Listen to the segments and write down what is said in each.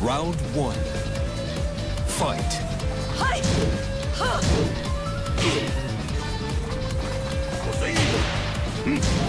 Round one. Fight. Hi! Ha! Mm.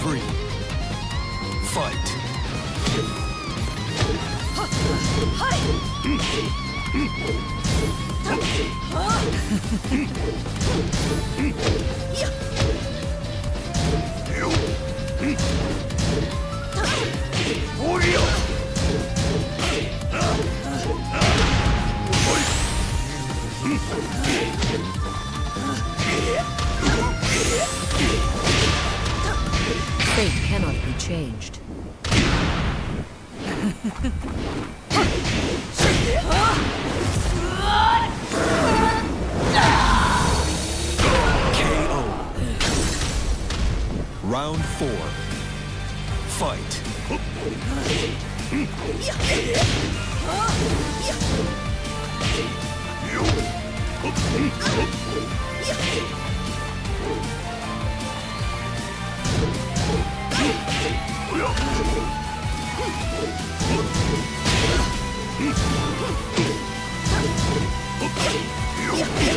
three. Fight! Warrior! It cannot be changed. KO. Round four. Fight. Yeah.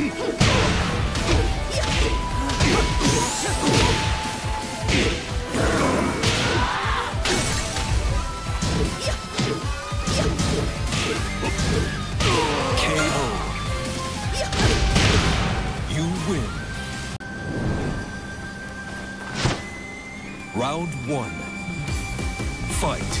Yeah. Round one. Fight.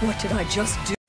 What did I just do?